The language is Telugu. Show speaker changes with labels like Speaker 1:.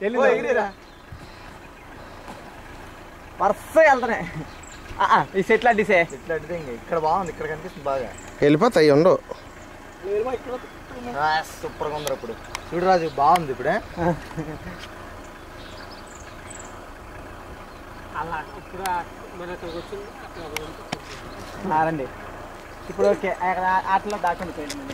Speaker 1: ఓ, ఎగిరిరా. వరుసగా వెళ్తున్నాయి. ఈ సెట్లు అడ్డిసే
Speaker 2: ఇట్లా అడిగితే ఇంకా. ఇక్కడ బాగుంది ఇక్కడ కనిపిస్తుంది బాగా.
Speaker 3: వెళ్ళిపోతాయి ఉండవు
Speaker 2: ఆ, సూపర్గా ఉంది ఇప్పుడు. చూడరాజు బాగుంది ఇప్పుడే.
Speaker 4: అలా ఇప్పుడు మన అక్కడికి వచ్చింది అక్కడ
Speaker 1: రండి. ఇప్పుడు ఓకే అక్కడ ఆటలో దాక్కుండి పోయింది.